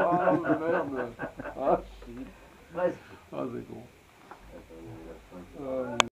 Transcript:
Ah, ah merde Ah, si. Presque. Ah, c'est con.